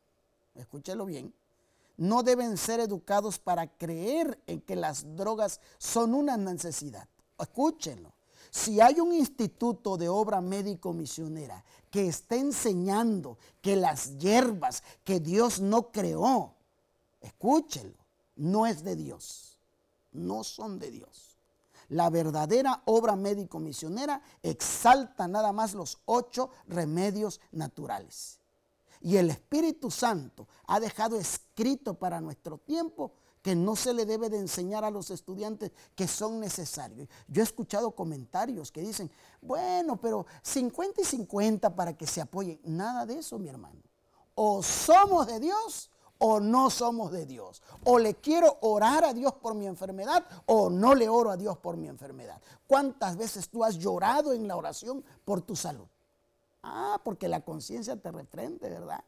escúchelo bien, no deben ser educados para creer en que las drogas son una necesidad. Escúchenlo. Si hay un instituto de obra médico misionera que está enseñando que las hierbas que Dios no creó, escúchenlo, no es de Dios, no son de Dios. La verdadera obra médico misionera exalta nada más los ocho remedios naturales. Y el Espíritu Santo ha dejado escrito para nuestro tiempo que no se le debe de enseñar a los estudiantes que son necesarios. Yo he escuchado comentarios que dicen, bueno, pero 50 y 50 para que se apoyen. Nada de eso, mi hermano. O somos de Dios o no somos de Dios. O le quiero orar a Dios por mi enfermedad o no le oro a Dios por mi enfermedad. ¿Cuántas veces tú has llorado en la oración por tu salud? Ah, porque la conciencia te refrende, ¿verdad?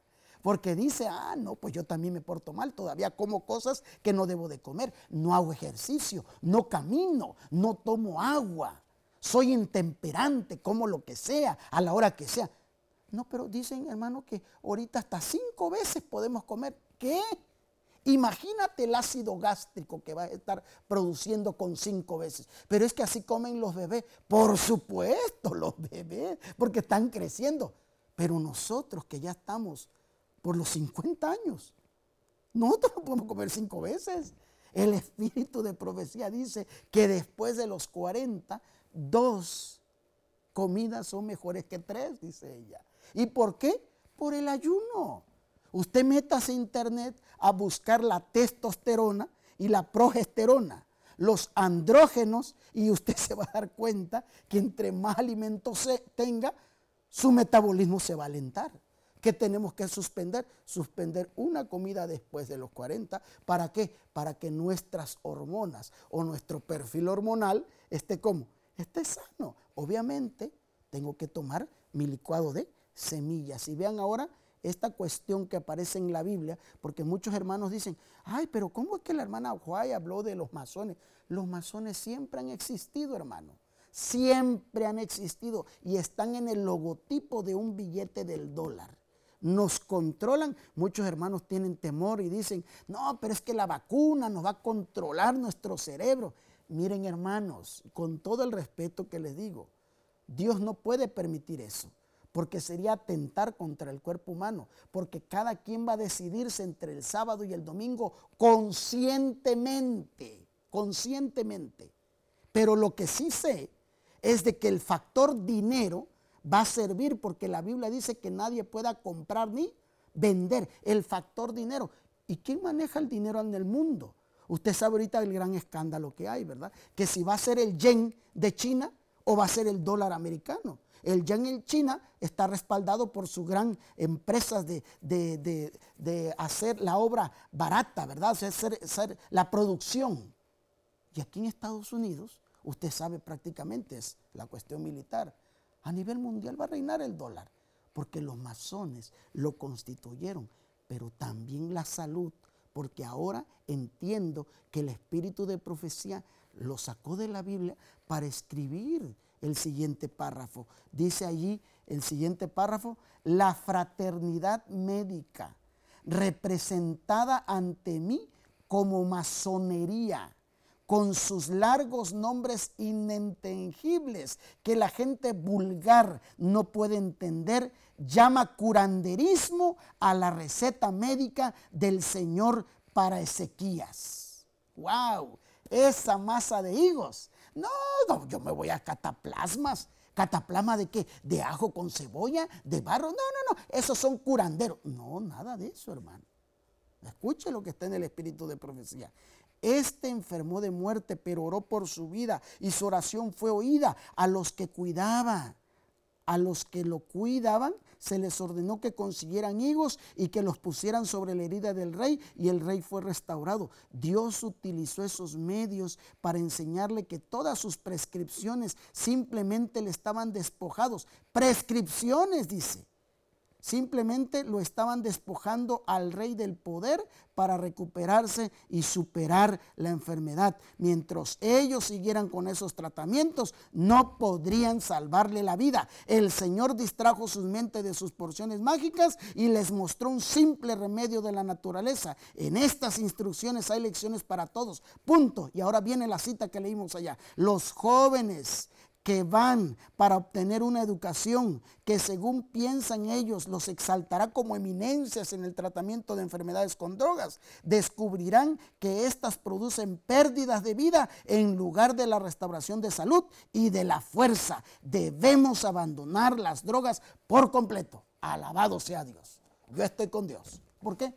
Porque dice, ah, no, pues yo también me porto mal, todavía como cosas que no debo de comer, no hago ejercicio, no camino, no tomo agua, soy intemperante, como lo que sea, a la hora que sea. No, pero dicen, hermano, que ahorita hasta cinco veces podemos comer. ¿Qué? Imagínate el ácido gástrico que va a estar produciendo con cinco veces. Pero es que así comen los bebés. Por supuesto, los bebés, porque están creciendo. Pero nosotros que ya estamos por los 50 años, nosotros no podemos comer cinco veces. El espíritu de profecía dice que después de los 40, dos comidas son mejores que tres, dice ella. ¿Y por qué? Por el ayuno. Usted métase a internet a buscar la testosterona y la progesterona, los andrógenos, y usted [LAUGHS] se va a dar cuenta que entre más alimentos se tenga, su metabolismo se va a alentar. ¿Qué tenemos que suspender? Suspender una comida después de los 40. ¿Para qué? Para que nuestras hormonas o nuestro perfil hormonal esté como? Esté sano. Obviamente tengo que tomar mi licuado de semillas. Y vean ahora esta cuestión que aparece en la Biblia, porque muchos hermanos dicen, ay, pero ¿cómo es que la hermana Juay habló de los masones? Los masones siempre han existido, hermano. Siempre han existido y están en el logotipo de un billete del dólar. Nos controlan. Muchos hermanos tienen temor y dicen, no, pero es que la vacuna nos va a controlar nuestro cerebro. Miren hermanos, con todo el respeto que les digo, Dios no puede permitir eso porque sería atentar contra el cuerpo humano, porque cada quien va a decidirse entre el sábado y el domingo conscientemente, conscientemente. Pero lo que sí sé es de que el factor dinero va a servir porque la Biblia dice que nadie pueda comprar ni vender el factor dinero. ¿Y quién maneja el dinero en el mundo? Usted sabe ahorita el gran escándalo que hay, ¿verdad? Que si va a ser el yen de China o va a ser el dólar americano. El yang en China está respaldado por sus gran empresas de, hacer la obra barata, ¿verdad? O sea, hacer, la producción. Y aquí en Estados Unidos, usted sabe prácticamente, es la cuestión militar. A nivel mundial va a reinar el dólar, porque los masones lo constituyeron, pero también la salud, porque ahora entiendo que el espíritu de profecía lo sacó de la Biblia para escribir el siguiente párrafo. Dice allí el siguiente párrafo, la fraternidad médica representada ante mí como masonería, con sus largos nombres inentengibles que la gente vulgar no puede entender, llama curanderismo a la receta médica del Señor para Ezequías. ¡Wow! Esa masa de higos no, no, yo me voy a cataplasmas. ¿Cataplasma de qué? ¿De ajo con cebolla? ¿De barro? No, no, no. Esos son curanderos. No, nada de eso, hermano. Escuche lo que está en el espíritu de profecía. Este enfermó de muerte, pero oró por su vida y su oración fue oída a los que cuidaba. A los que lo cuidaban se les ordenó que consiguieran higos y que los pusieran sobre la herida del rey y el rey fue restaurado. Dios utilizó esos medios para enseñarle que todas sus prescripciones simplemente le estaban despojados. Prescripciones, dice. Simplemente lo estaban despojando al rey del poder para recuperarse y superar la enfermedad. Mientras ellos siguieran con esos tratamientos, no podrían salvarle la vida. El Señor distrajo sus mentes de sus porciones mágicas y les mostró un simple remedio de la naturaleza. En estas instrucciones hay lecciones para todos. Punto. Y ahora viene la cita que leímos allá. Los jóvenes que van para obtener una educación que según piensan ellos los exaltará como eminencias en el tratamiento de enfermedades con drogas, descubrirán que éstas producen pérdidas de vida en lugar de la restauración de salud y de la fuerza. Debemos abandonar las drogas por completo. Alabado sea Dios. Yo estoy con Dios. ¿Por qué?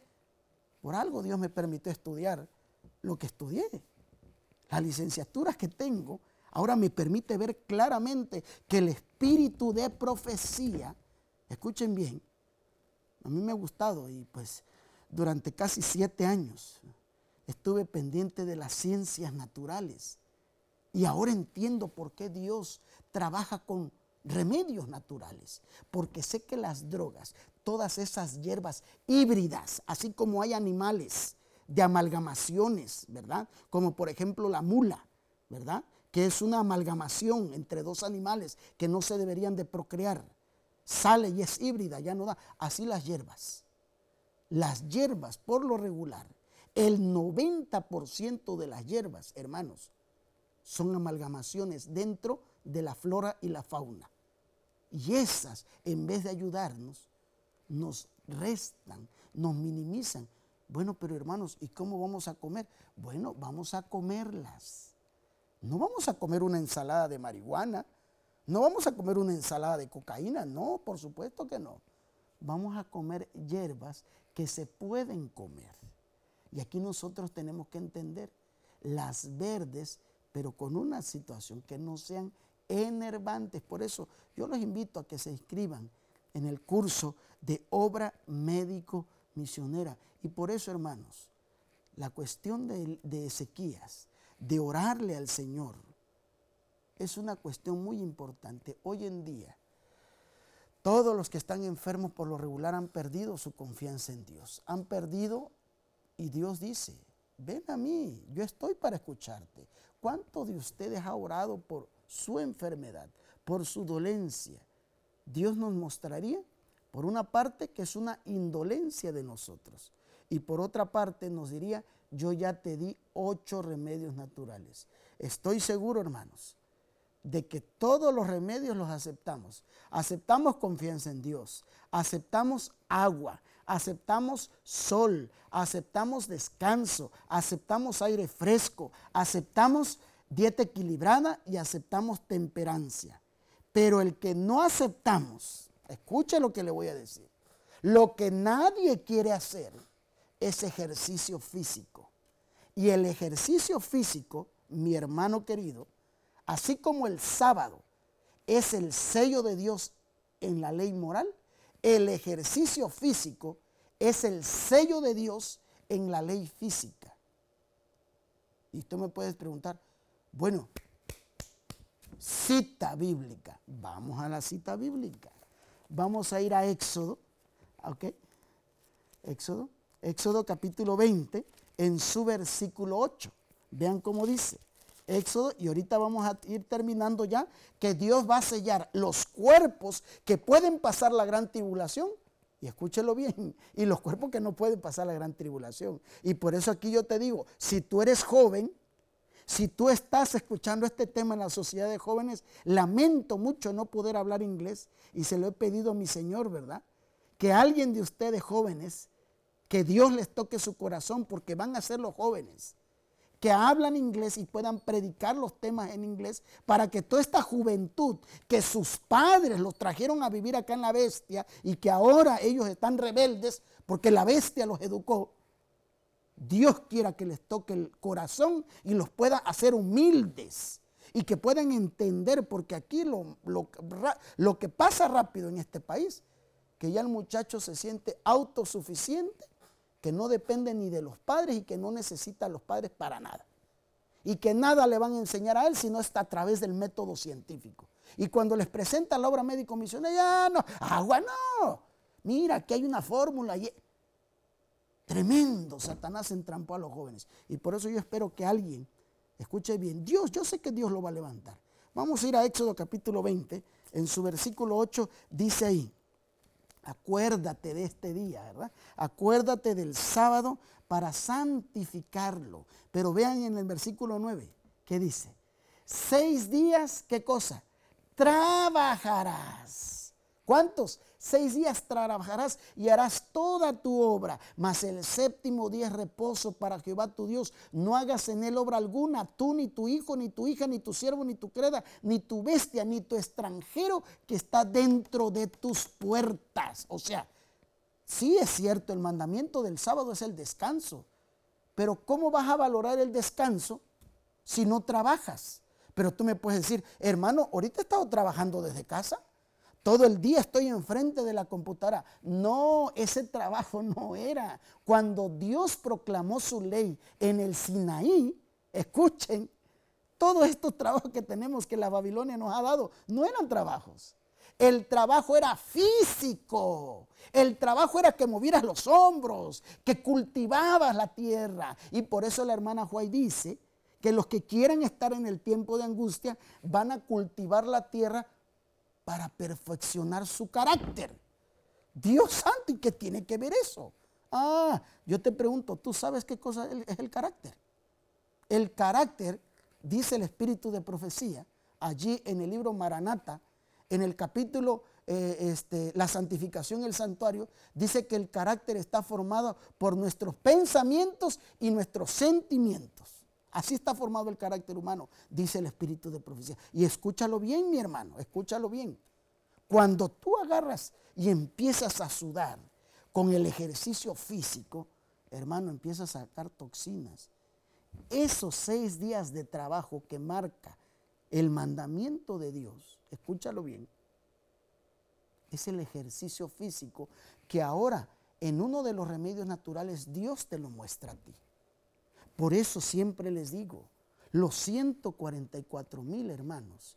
Por algo Dios me permitió estudiar lo que estudié. Las licenciaturas que tengo ahora me permite ver claramente que el espíritu de profecía, escuchen bien, a mí me ha gustado y pues durante casi siete años estuve pendiente de las ciencias naturales y ahora entiendo por qué Dios trabaja con remedios naturales, porque sé que las drogas, todas esas hierbas híbridas, así como hay animales de amalgamaciones, ¿verdad? Como por ejemplo la mula, ¿verdad? Que es una amalgamación entre dos animales que no se deberían de procrear. Sale y es híbrida, ya no da. Así las hierbas. Las hierbas, por lo regular, el 90% de las hierbas, hermanos, son amalgamaciones dentro de la flora y la fauna. Y esas, en vez de ayudarnos, nos restan, nos minimizan. Bueno, pero hermanos, ¿y cómo vamos a comer? Bueno, vamos a comerlas. No vamos a comer una ensalada de marihuana, no vamos a comer una ensalada de cocaína, no, por supuesto que no. Vamos a comer hierbas que se pueden comer. Y aquí nosotros tenemos que entender las verdes, pero con una situación que no sean enervantes. Por eso yo los invito a que se inscriban en el curso de obra médico misionera. Y por eso, hermanos, la cuestión de, de Ezequías de orarle al Señor, es una cuestión muy importante. Hoy en día, todos los que están enfermos por lo regular han perdido su confianza en Dios. Han perdido y Dios dice, ven a mí, yo estoy para escucharte. ¿Cuánto de ustedes ha orado por su enfermedad, por su dolencia? Dios nos mostraría, por una parte, que es una indolencia de nosotros. Y por otra parte nos diría, yo ya te di ocho remedios naturales. Estoy seguro, hermanos, de que todos los remedios los aceptamos. Aceptamos confianza en Dios, aceptamos agua, aceptamos sol, aceptamos descanso, aceptamos aire fresco, aceptamos dieta equilibrada y aceptamos temperancia. Pero el que no aceptamos, escuche lo que le voy a decir, lo que nadie quiere hacer es ejercicio físico. Y el ejercicio físico, mi hermano querido, así como el sábado es el sello de Dios en la ley moral, el ejercicio físico es el sello de Dios en la ley física. Y tú me puedes preguntar, bueno, cita bíblica. Vamos a la cita bíblica. Vamos a ir a Éxodo, ¿ok? Éxodo Éxodo capítulo 20, en su versículo 8. Vean cómo dice. Éxodo, y ahorita vamos a ir terminando ya, que Dios va a sellar los cuerpos que pueden pasar la gran tribulación. Y escúchelo bien, y los cuerpos que no pueden pasar la gran tribulación. Y por eso aquí yo te digo, si tú eres joven, si tú estás escuchando este tema en la sociedad de jóvenes, lamento mucho no poder hablar inglés y se lo he pedido a mi Señor, ¿verdad? Que alguien de ustedes jóvenes que Dios les toque su corazón porque van a ser los jóvenes que hablan inglés y puedan predicar los temas en inglés para que toda esta juventud que sus padres los trajeron a vivir acá en la bestia y que ahora ellos están rebeldes porque la bestia los educó, Dios quiera que les toque el corazón y los pueda hacer humildes y que puedan entender porque aquí lo, lo, lo que pasa rápido en este país, que ya el muchacho se siente autosuficiente que no depende ni de los padres y que no necesita a los padres para nada. Y que nada le van a enseñar a él si no está a través del método científico. Y cuando les presenta la obra médico misionera, ya no, agua no. mira, aquí hay una fórmula. Tremendo, Satanás entrampó a los jóvenes. Y por eso yo espero que alguien escuche bien. Dios, yo sé que Dios lo va a levantar. Vamos a ir a Éxodo capítulo 20. En su versículo 8 dice ahí, acuérdate de este día, ¿verdad? Acuérdate del sábado para santificarlo. Pero vean en el versículo 9, ¿qué dice? Seis días, ¿qué cosa? Trabajarás. ¿Cuántos? Seis días trabajarás y harás toda tu obra, mas el séptimo día es reposo para Jehová tu Dios. No hagas en él obra alguna, tú ni tu hijo, ni tu hija, ni tu siervo, ni tu creda, ni tu bestia, ni tu extranjero que está dentro de tus puertas. O sea, sí es cierto, el mandamiento del sábado es el descanso, pero ¿cómo vas a valorar el descanso si no trabajas? Pero tú me puedes decir, hermano, ahorita he estado trabajando desde casa. Todo el día estoy enfrente de la computadora. No, ese trabajo no era. Cuando Dios proclamó su ley en el Sinaí, escuchen, todos estos trabajos que tenemos que la Babilonia nos ha dado no eran trabajos. El trabajo era físico. El trabajo era que movieras los hombros, que cultivabas la tierra. Y por eso la hermana Juay dice que los que quieren estar en el tiempo de angustia van a cultivar la tierra para perfeccionar su carácter. Dios santo, ¿y qué tiene que ver eso? Ah, yo te pregunto, ¿tú sabes qué cosa es el carácter? El carácter, dice el espíritu de profecía, allí en el libro Maranata, en el capítulo eh, este, La santificación el santuario, dice que el carácter está formado por nuestros pensamientos y nuestros sentimientos. Así está formado el carácter humano, dice el espíritu de profecía. Y escúchalo bien, mi hermano, escúchalo bien. Cuando tú agarras y empiezas a sudar con el ejercicio físico, hermano, empiezas a sacar toxinas. Esos seis días de trabajo que marca el mandamiento de Dios, escúchalo bien, es el ejercicio físico que ahora en uno de los remedios naturales Dios te lo muestra a ti. Por eso siempre les digo, los 144 mil hermanos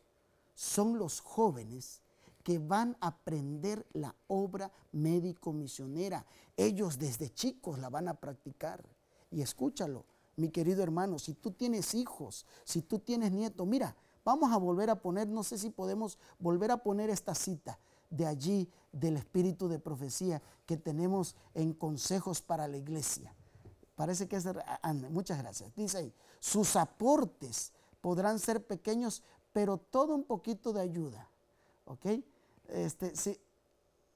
son los jóvenes que van a aprender la obra médico-misionera. Ellos desde chicos la van a practicar. Y escúchalo, mi querido hermano, si tú tienes hijos, si tú tienes nietos, mira, vamos a volver a poner, no sé si podemos volver a poner esta cita de allí del espíritu de profecía que tenemos en consejos para la iglesia. Parece que es de, muchas gracias. Dice ahí, sus aportes podrán ser pequeños, pero todo un poquito de ayuda. ¿Ok? Este, sí.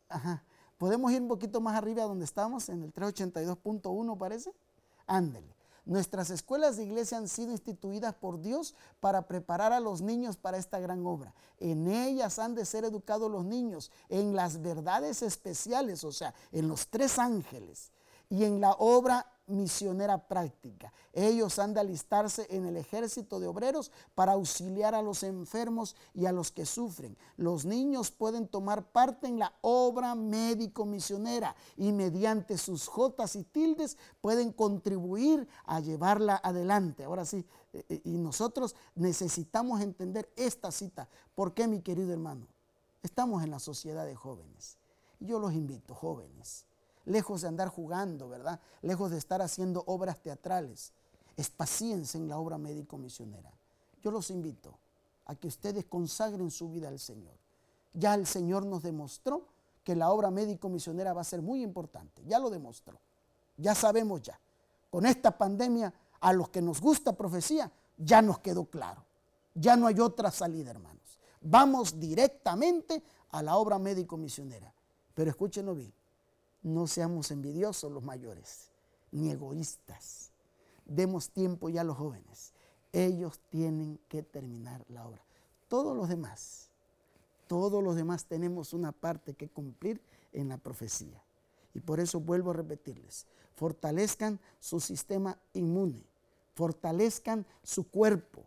Ajá. Podemos ir un poquito más arriba donde estamos, en el 382.1 parece. Ándele. Nuestras escuelas de iglesia han sido instituidas por Dios para preparar a los niños para esta gran obra. En ellas han de ser educados los niños en las verdades especiales, o sea, en los tres ángeles y en la obra misionera práctica. Ellos han de alistarse en el ejército de obreros para auxiliar a los enfermos y a los que sufren. Los niños pueden tomar parte en la obra médico-misionera y mediante sus jotas y tildes pueden contribuir a llevarla adelante. Ahora sí, eh, eh, y nosotros necesitamos entender esta cita. ¿Por qué, mi querido hermano? Estamos en la sociedad de jóvenes. Yo los invito, jóvenes lejos de andar jugando, ¿verdad? Lejos de estar haciendo obras teatrales. Espacíense en la obra médico-misionera. Yo los invito a que ustedes consagren su vida al Señor. Ya el Señor nos demostró que la obra médico-misionera va a ser muy importante. Ya lo demostró. Ya sabemos ya. Con esta pandemia, a los que nos gusta profecía, ya nos quedó claro. Ya no hay otra salida, hermanos. Vamos directamente a la obra médico-misionera. Pero escúchenlo bien no seamos envidiosos los mayores, ni egoístas. Demos tiempo ya a los jóvenes. Ellos tienen que terminar la obra. Todos los demás, todos los demás tenemos una parte que cumplir en la profecía. Y por eso vuelvo a repetirles, fortalezcan su sistema inmune, fortalezcan su cuerpo,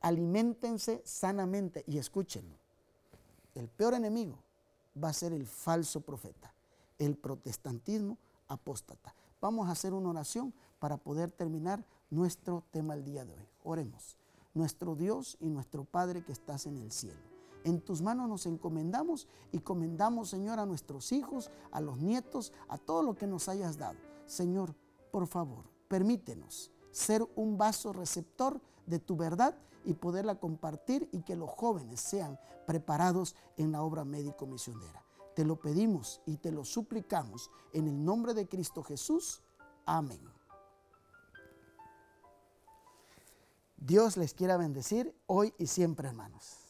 alimentense sanamente y escúchenlo. El peor enemigo va a ser el falso profeta el protestantismo apóstata. Vamos a hacer una oración para poder terminar nuestro tema el día de hoy. Oremos. Nuestro Dios y nuestro Padre que estás en el cielo. En tus manos nos encomendamos y comendamos, Señor, a nuestros hijos, a los nietos, a todo lo que nos hayas dado. Señor, por favor, permítenos ser un vaso receptor de tu verdad y poderla compartir y que los jóvenes sean preparados en la obra médico misionera. Te lo pedimos y te lo suplicamos en el nombre de Cristo Jesús. Amén. Dios les quiera bendecir hoy y siempre, hermanos.